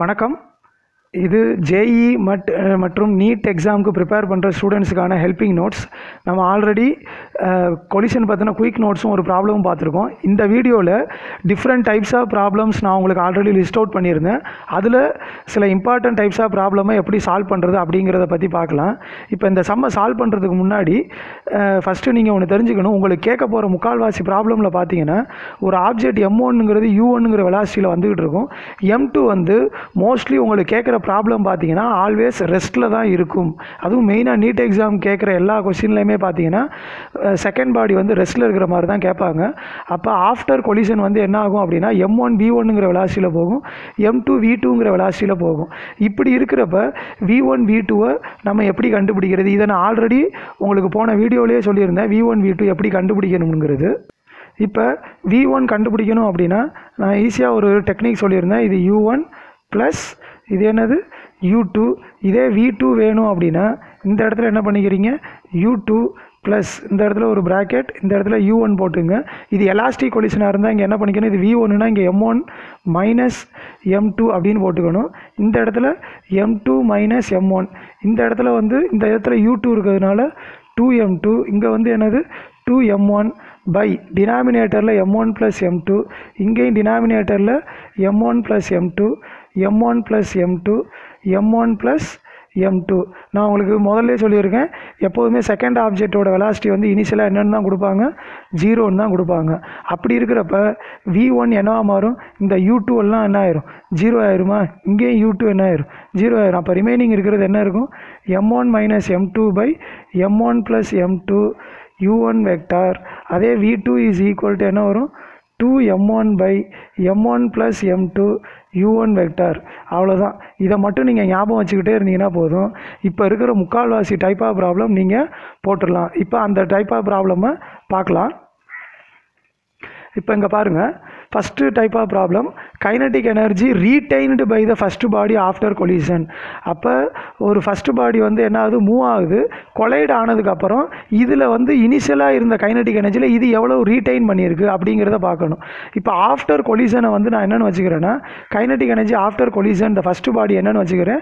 வணக்கம் இது ஜேஇ மட் மற்றும் நீட் எக்ஸாமுக்கு ப்ரிப்பேர் பண்ணுற ஸ்டூடெண்ட்ஸுக்கான ஹெல்பிங் நோட்ஸ் நம்ம ஆல்ரெடி கொலிஷன் பார்த்தினா குயிக் நோட்ஸும் ஒரு ப்ராப்ளமும் பார்த்துருக்கோம். இந்த வீடியோவில் டிஃப்ரெண்ட் டைப்ஸ் ஆஃப் ப்ராப்ளம்ஸ் நான் உங்களுக்கு ஆல்ரெடி லிஸ்ட் அவுட் பண்ணியிருந்தேன். அதில் சில இம்பார்ட்டன்ட் டைப்ஸ் ஆஃப் ப்ராப்ளமை எப்படி சால்வ் பண்ணுறது அப்படிங்கிறத பற்றி பார்க்கலாம். இப்போ இந்த சம்மை சால்வ் பண்ணுறதுக்கு முன்னாடி ஃபஸ்ட்டு நீங்கள் ஒன்று தெரிஞ்சுக்கணும். உங்களுக்கு கேட்க போகிற முக்கால்வாசி ப்ராப்ளமில் பார்த்தீங்கன்னா ஒரு ஆப்ஜெக்ட் எம் ஒன்னுங்கிறது யூ ஒன்னுங்கிற வெலாசிட்டியில் வந்துக்கிட்டு இருக்கும். எம் டூ வந்து மோஸ்ட்லி உங்களுக்கு கேட்குற ப்ராப்ளம் பார்த்தீங்கன்னா ஆல்வேஸ் ரெஸ்ட்டில் தான் இருக்கும். அதுவும் மெயினாக நீட் எக்ஸாம் கேட்குற எல்லா கொஸ்டின்லையுமே பார்த்தீங்கன்னா செகண்ட் பாடி வந்து ரெஸ்ட்டில் இருக்கிற மாதிரி தான் கேட்பாங்க. அப்போ ஆஃப்டர் கொலிஷன் வந்து என்ன ஆகும் அப்படின்னா எம் ஒன் வி ஒன்னுங்கிற விளாசியில் போகும். எம் டூ வி டூங்கிற விளாசியில் போகும். இப்படி இருக்கிறப்ப வி ஒன் வி டூவை நம்ம எப்படி கண்டுபிடிக்கிறது? இதை நான் ஆல்ரெடி உங்களுக்கு போன வீடியோலேயே சொல்லியிருந்தேன். வி ஒன் வி டூ எப்படி கண்டுபிடிக்கணுங்கிறது இப்போ வி ஒன் கண்டுபிடிக்கணும் அப்படின்னா நான் ஈஸியாக ஒரு டெக்னிக் சொல்லியிருந்தேன். இது யூ ஒன் ப்ளஸ் இது என்னது? யூ டூ இதே வி டூ வேணும் அப்படின்னா இந்த இடத்துல என்ன பண்ணிக்கிறீங்க? யூ டூ ப்ளஸ் இந்த இடத்துல ஒரு ப்ராக்கெட் இந்த இடத்துல யூ ஒன் போட்டுங்க. இது எலாஸ்டிக் கொலிஷனாக இருந்தால் இங்கே என்ன பண்ணிக்கணும்? இது வி ஒன்னுனா இங்கே m one minus m two அப்படின்னு போட்டுக்கணும். இந்த இடத்துல m two minus m one இந்த இடத்துல வந்து இந்த இடத்துல யூ டூ இருக்கிறதுனால டூ எம் டூ இங்கே வந்து என்னது? டூ எம் ஒன் பை டினாமினேட்டரில் m one plus m two இங்கேயும் டினாமினேட்டரில் m one plus m two m one plus m two m one plus m two நான் உங்களுக்கு முதல்ல சொல்லியிருக்கேன். எப்போதுமே செகண்ட் ஆப்ஜெக்டோட வெலாசிட்டி வந்து இனிஷியலாக என்னென்னு தான் கொடுப்பாங்க. ஜீரோன்னு தான் கொடுப்பாங்க. அப்படி இருக்கிறப்ப வி ஒன் என்னவா மாறும்? இந்த யூ டூ எல்லாம் என்ன ஆயிரும்? ஜீரோ ஆயிருமா? இங்கேயும் யூ டூ என்ன ஆயிரும்? ஜீரோ ஆயிரும். அப்போ ரிமைனிங் இருக்கிறது என்ன இருக்கும்? M one minus m two by m one plus m two u one vector அதே v two is equal to என்ன வரும்? Two m one by m one plus m two u one vector அவ்வளோதான் இதை மட்டும் நீங்கள் ஞாபகம் வச்சுக்கிட்டே இருந்தீங்கன்னா போதும். இப்போ இருக்கிற முக்கால்வாசி டைப் ஆஃப் ப்ராப்ளம் நீங்கள் போட்டுடலாம். இப்போ அந்த டைப் ஆஃப் ப்ராப்ளமை பார்க்கலாம். இப்போ இங்கே பாருங்கள் first type of problem kinetic energy retained by the first body after collision அப்போ ஒரு ஃபஸ்ட்டு பாடி வந்து என்ன ஆகுது. மூவ் ஆகுது கொலைட் ஆனதுக்கப்புறம் இதில் வந்து இனிஷியலாக இருந்த கைனட்டிக் எனர்ஜியில் இது எவ்வளோ ரீடைன் பண்ணியிருக்கு அப்படிங்கிறத பார்க்கணும். இப்போ ஆஃப்டர் கொலிஷனை வந்து நான் என்னென்னு வச்சுக்கிறேன்னா kinetic energy after collision the first body என்னென்னு வச்சுக்கிறேன்.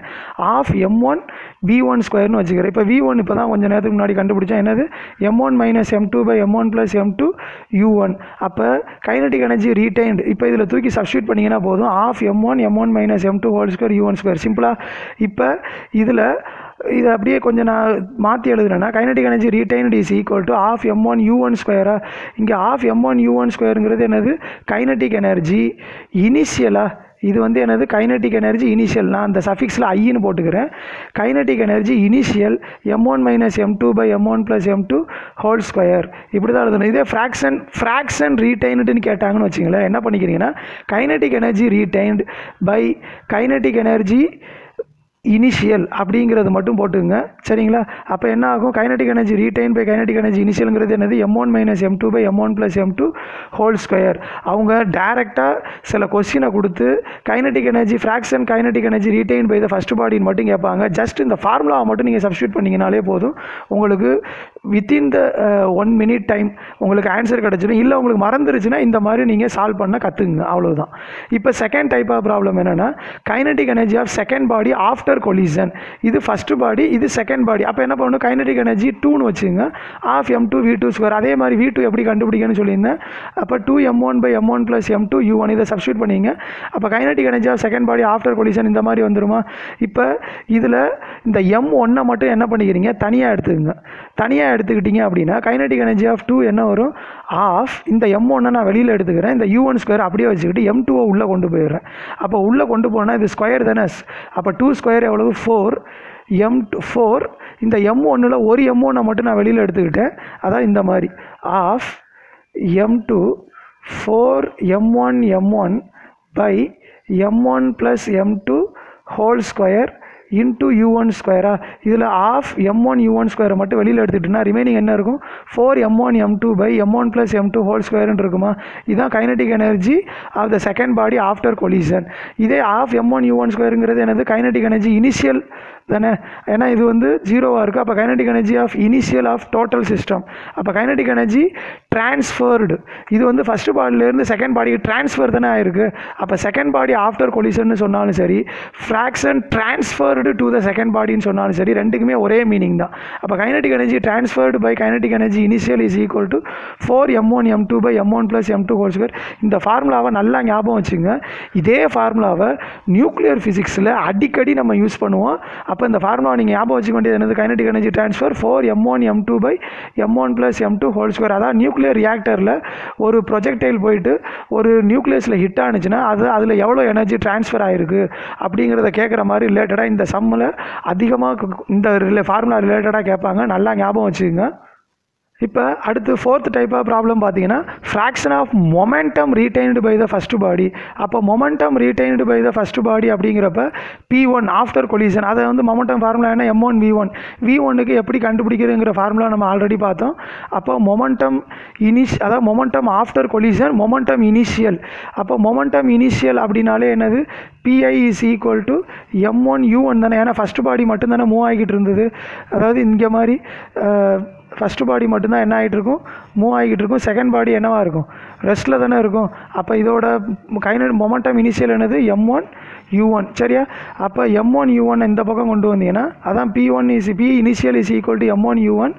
Half m one v one ஸ்கொயர்னு வச்சுக்கிறேன். இப்போ வி ஒன் இப்போ தான் கொஞ்சம் நேரத்துக்கு முன்னாடி கண்டுபிடிச்சேன். என்னது? M one minus m two by m one plus m two u one அப்போ கைனட்டிக் எனர்ஜி ரீடைன்டு இப்போ இதில் தூக்கி சப்ஸ்டியூட் பண்ணிங்கன்னா போதும். Half m one m one minus m two whole square u one square சிம்பிளாக இப்போ இதில் இதை அப்படியே கொஞ்சம் நான் மாற்றி எழுதுனேன்னா kinetic energy retained is equal to half m one u one ஸ்கொயரா இங்கே half m one u one ஸ்கொயருங்கிறது என்னது? கைனட்டிக் எனர்ஜி இனிஷியலாக இது வந்து என்னது? கைனட்டிக் எனர்ஜி இனிஷியல் நான் அந்த சஃபிக்ஸில் ஐன்னு போட்டுக்கிறேன். Kinetic energy initial m one minus m two by m one plus m two whole square இப்படி தான் எழுதணும். இதே ஃப்ராக்ஷன் ஃப்ராக்ஷன் ரீடைன்டுன்னு கேட்டாங்கன்னு வச்சிங்களேன். என்ன பண்ணிக்கிறீங்கன்னா kinetic energy retained by kinetic energy initial அப்படிங்கிறது மட்டும் போட்டுங்க சரிங்களா? அப்போ என்ன ஆகும்? Kinetic energy retain by kinetic energy இனிஷியலுங்கிறது என்னது? M one minus m two by m one plus m two whole square அவங்க டேரெக்டாக சில கொஸ்டினை கொடுத்து kinetic energy fraction kinetic energy retain by the first பாடின்னு மட்டும் கேட்பாங்க. ஜஸ்ட் இந்த ஃபார்முலாவை மட்டும் நீங்கள் சப்ஸ்டியூட் பண்ணிங்கனாலே போதும். உங்களுக்கு within the one minute time உங்களுக்கு ஆன்சர் கிடச்சிடும். இல்லை உங்களுக்கு மறந்துருச்சுன்னா இந்த மாதிரி நீங்கள் சால்வ் பண்ண கற்றுக்குங்க அவ்வளோதான் இப்போ செகண்ட் டைப் ஆஃப் ப்ராப்ளம் என்னென்னா kinetic energy of second body after collision இது ஃபஸ்ட்டு பாடி இது செகண்ட் பாடி அப்போ என்ன பண்ணணும்? கைனட்டிக் எனர்ஜி டூன்னு வச்சுங்க. Half m two v two square அதே மாதிரி வி டூ எப்படி கண்டுபிடிக்கணும்னு சொல்லியிருந்தேன். அப்போ two m one by m one plus m two u one இதை சப்ஸ்டியூட் பண்ணிங்க. அப்போ kinetic energy of second body after collision இந்த மாதிரி வந்துருமா? இப்போ இதில் இந்த எம் ஒன்னை மட்டும் என்ன பண்ணிக்கிறீங்க? தனியாக எடுத்துக்கங்க. தனியாக எடுத்துக்கிட்டீங்க அப்படின்னா கைனட்டிக் எனர்ஜி ஆஃப் டூ என்ன வரும்? ஆஃப் இந்த எம் ஒன்னை நான் வெளியில் எடுத்துக்கிறேன். இந்த யூ ஒன் ஸ்கொயர் அப்படியே வச்சுக்கிட்டு எம் டூவை உள்ளே கொண்டு போயிடுறேன். அப்போ உள்ளே கொண்டு போனால் இது ஸ்கொயர் தானே? அப்போ டூ ஸ்கொயர் எவ்வளவு? ஃபோர் எம் ஃபோர் இந்த எம் ஒன்னில் ஒரு எம் ஒன்னை மட்டும் நான் வெளியில் எடுத்துக்கிட்டேன். அதான் இந்த மாதிரி. Half m two four m one m one by m one plus m two whole square into u one ஸ்கொயரா இதில் half m one u one ஸ்கொயரை மட்டும் வெளியில் எடுத்துக்கிட்டோம்னா ரிமைனிங் என்ன இருக்கும்? Four m one m two by m one plus m two whole square இருக்குமா? இதுதான் kinetic energy of the second body after collision இதே half m one u one ஸ்கொயருங்கிறது எனது கைனட்டிக் எனர்ஜி இனிஷியல் தானே? ஏன்னா இது வந்து ஜீரோவாக இருக்குது அப்போ kinetic energy of initial of total system அப்போ கைனட்டிக் எனர்ஜி டிரான்ஸ்ஃபர்டு இது வந்து ஃபஸ்ட்டு பாடியிலேருந்து செகண்ட் பாடிக்கு ட்ரான்ஸ்ஃபர் தானே ஆயிருக்கு. அப்போ செகண்ட் பாடி ஆஃப்டர் கொலிஷன் சொன்னாலும் சரி fraction transferred to the second பாடின்னு சொன்னாலும் சரி ரெண்டுக்குமே ஒரே மீனிங் தான். அப்போ kinetic energy transferred by kinetic energy initial is equal to four m one m two by m one plus m two whole square இந்த ஃபார்முலாவை நல்லா ஞாபகம் வச்சுங்க. இதே ஃபார்முலாவை நியூக்ளியர் ஃபிசிக்ஸில் அடிக்கடி நம்ம யூஸ் பண்ணுவோம். அப்போ இந்த ஃபார்முலா நீங்கள் ஞாபகம் வச்சுக்க வேண்டியது என்னது? Kinetic energy transfer four m one m two by m one plus m two whole square அதாவது நியூக்ளியர் ரியாக்டரில் ஒரு ப்ரொஜெக்டைல் போயிட்டு ஒரு நியூக்ளியஸில் ஹிட் ஆனிச்சுன்னா அது அதில் எவ்வளோ எனர்ஜி ட்ரான்ஸ்ஃபர் ஆகிருக்கு அப்படிங்கிறத கேட்குற மாதிரி ரிலேட்டடாக இந்த சம்மில் அதிகமாக இந்த ரிலே ஃபார்முலா ரிலேட்டடாக கேட்பாங்க. நல்லா ஞாபகம் வச்சுக்கோங்க. இப்போ அடுத்து ஃபோர்த் டைப் ஆஃப் ப்ராப்ளம் பார்த்தீங்கன்னா fraction of momentum retained by the first body அப்போ momentum retained by the first body அப்படிங்கிறப்ப பி ஒன் ஆஃப்டர் கொலிஷன் அதை வந்து மொமெண்டம் ஃபார்முலா என்ன? M one v one v ஒன்னுக்கு எப்படி கண்டுபிடிக்கிறதுங்கிற ஃபார்முலா நம்ம ஆல்ரெடி பார்த்தோம். அப்போ மொமெண்டம் இனிஷ் அதாவது momentum after collision momentum initial அப்போ மொமெண்டம் இனிஷியல் அப்படின்னாலே என்னது? P i is equal to m one u one தானே. ஏன்னா ஃபஸ்ட் பாடி மட்டும்தானே மூவ் ஆகிக்கிட்டு இருந்தது. அதாவது இங்கே மாதிரி ஃபஸ்ட்டு பாடி மட்டும்தான் என்ன ஆகிட்டு இருக்கும் மூவ் ஆகிக்கிட்டு இருக்கும் செகண்ட் பாடி என்னவாக இருக்கும்? ரெஸ்ட்டில் தானே இருக்கும். அப்போ இதோட கைனட் மொமெண்டம் இனிஷியல் என்னது? எம் ஒன் யூ ஒன் சரியா? அப்போ எம் ஒன் யூ ஒன் இந்த பக்கம் கொண்டு வந்தீங்கன்னா அதான் p one is p initial is equal to m one u one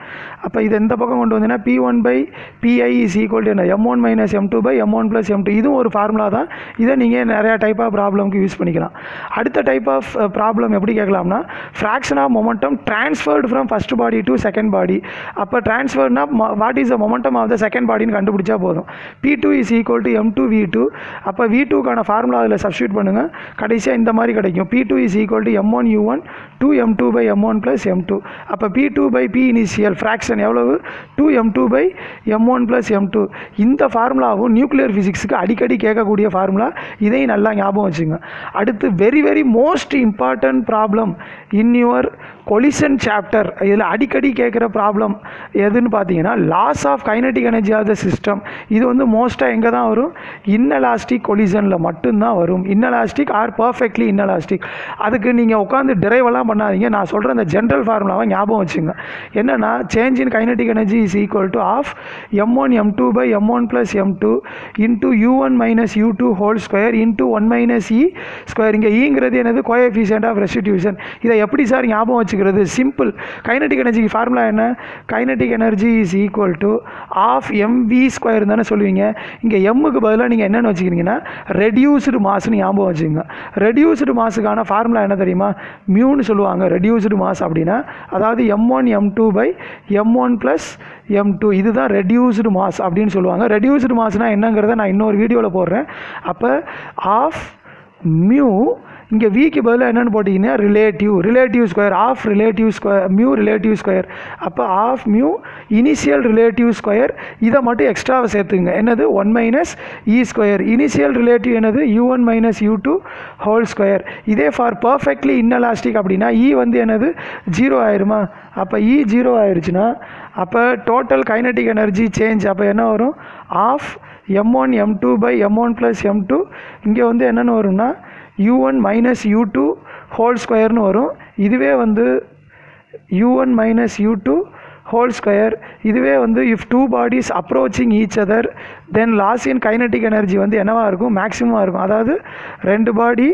அப்போ இது எந்த பக்கம் கொண்டு வந்தீங்கன்னா p one by p i is equal to என்ன? M one minus m two by m one plus m two இதுவும் ஒரு formula தான். இதை நீங்கள் நிறையா டைப் ஆஃப் ப்ராப்ளம்க்கு யூஸ் பண்ணிக்கலாம். அடுத்த டைப் ஆஃப் ப்ராப்ளம் எப்படி கேட்கலாம்னா fraction of momentum transferred from first body to second body அப்போ ட்ரான்ஸ்ஃபர்னா what is the momentum of the second பாடின்னு கண்டுபிடிச்சா போதும். P two is equal to m two v two அப்போ we டூக்கான formula அதில் substitute பண்ணுங்கள் கடைசி ஈஸியாக இந்த மாதிரி கிடைக்கும். P two is equal to m one u one two m two by m one plus m two அப்போ p two by p initial fraction எவ்வளவு? Two m two by m one plus m two இந்த ஃபார்முலாவும் nuclear ஃபிசிக்ஸுக்கு அடிக்கடி கேட்கக்கூடிய formula இதையும் நல்லா ஞாபகம் வச்சுங்க. அடுத்து very very most important problem in your collision chapter இதில் அடிக்கடி கேட்குற ப்ராப்ளம் எதுன்னு பார்த்தீங்கன்னா loss of kinetic energy of the system இது வந்து மோஸ்ட்டாக எங்கே தான் வரும்? இன்னலாஸ்டிக் கொலிஷனில் மட்டும்தான் வரும். இன்னலாஸ்டிக் ஆர் பர்ஃபெக்ட்லி இன்னலாஸ்டிக் அதுக்கு நீங்கள் உட்காந்து டிரைவெல்லாம் பண்ணாதீங்க. நான் சொல்கிற அந்த ஜென்ரல் ஃபார்முலாவை ஞாபகம் வச்சுங்க. என்னென்னா change in kinetic energy is equal to half m one m two by m one plus m two into u one minus u two whole square into one minus e square இங்கே ஈங்கிறது என்னது? Coefficient of restitution இதை எப்படி sir ஞாபகம் வச்சுக்கிறது simple kinetic எனர்ஜிக்கு formula என்ன? Kinetic energy is equal to half m v square தானே சொல்லுவீங்க. இங்கே எம்முக்கு பதிலாக நீங்கள் என்னென்னு வச்சுக்கிறீங்கன்னா ரெடியூஸ்டு மாஸ்னு ஞாபகம் வச்சுக்கோங்க. ரெடியூஸ்டு மாஸுக்கான ஃபார்முலா என்ன தெரியுமா? மியூன்னு சொல்லுவாங்க. ரெடியூஸ்டு மாஸ் அப்படின்னா அதாவது m one m two by m one plus m two இதுதான் ரெடியூஸ்டு மாஸ் அப்படின்னு சொல்லுவாங்க. ரெடியூஸ்டு மாஸ்னால் என்னங்கிறத நான் இன்னொரு வீடியோவில் போடுறேன். அப்போ ஆஃப் மியூ இங்கே விக்கு பதிலாக என்னென்னு போட்டிங்கன்னா relative relative square of relative square mu relative square அப்போ half mu initial relative square இதை மட்டும் எக்ஸ்ட்ராவை சேர்த்துங்க என்னது? One minus e square initial relative என்னது? U one minus u two whole square இதே ஃபார் பர்ஃபெக்ட்லி இன்னலாஸ்டிக் அப்படின்னா இ வந்து என்னது? ஜீரோ ஆயிருமா? அப்போ இ e ஜீரோ ஆயிடுச்சுன்னா அப்போ டோட்டல் கைனட்டிக் எனர்ஜி சேஞ்ச் அப்போ என்ன வரும்? Of M one M two by M one plus M two இங்கே வந்து என்னென்னு வரும்னா U one minus U two whole ஸ்கொயர்னு வரும். இதுவே வந்து U one minus U two whole square இதுவே வந்து if two bodies approaching each other then loss in kinetic energy வந்து என்னவாக இருக்கும்? மேக்ஸிமமாக இருக்கும். அதாவது ரெண்டு பாடி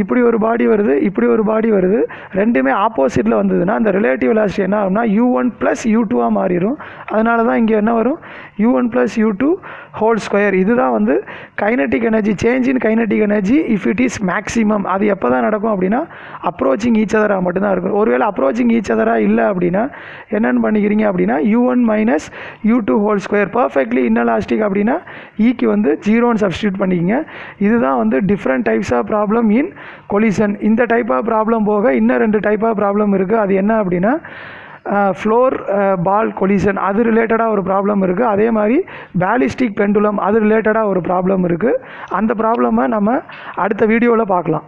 இப்படி ஒரு பாடி வருது இப்படி ஒரு பாடி வருது. ரெண்டுமே ஆப்போசிட்டில் வந்ததுன்னா அந்த ரிலேட்டிவ் வெலாசிட்டி என்ன ஆகும்னா யூ ஒன் ப்ளஸ் யூ டூவாக மாறிடும் அதனால தான் இங்கே என்ன வரும்? U one plus U two whole square இதுதான் வந்து kinetic energy change in kinetic energy if it is maximum அது எப்போ தான் நடக்கும் அப்படின்னா அப்ரோச்சிங் ஈச்சதராக மட்டும்தான் இருக்கும். ஒருவேளை அப்ரோச்சிங் ஈச்சதராக இல்லை அப்படின்னா என்னென்னு பண்ணிக்கிறீங்க அப்படின்னா U one minus U two whole square perfectly inelastic அப்படின்னா e ஈக்கு வந்து ஜீரோன்னு சப்ஸ்டியூட் பண்ணிக்கிங்க. இதுதான் வந்து different types of problem in collision இந்த டைப் ஆஃப் ப்ராப்ளம் போக இன்னும் ரெண்டு டைப் ஆஃப் ப்ராப்ளம் இருக்குது அது என்ன அப்படின்னா ஃப்ளோர் பால் கொலிஷன் அது ரிலேட்டடாக ஒரு ப்ராப்ளம் இருக்குது அதே மாதிரி பேலிஸ்டிக் பெண்டுலம் அது ரிலேட்டடாக ஒரு ப்ராப்ளம் இருக்குது அந்த ப்ராப்ளமை நம்ம அடுத்த வீடியோவில் பார்க்கலாம்.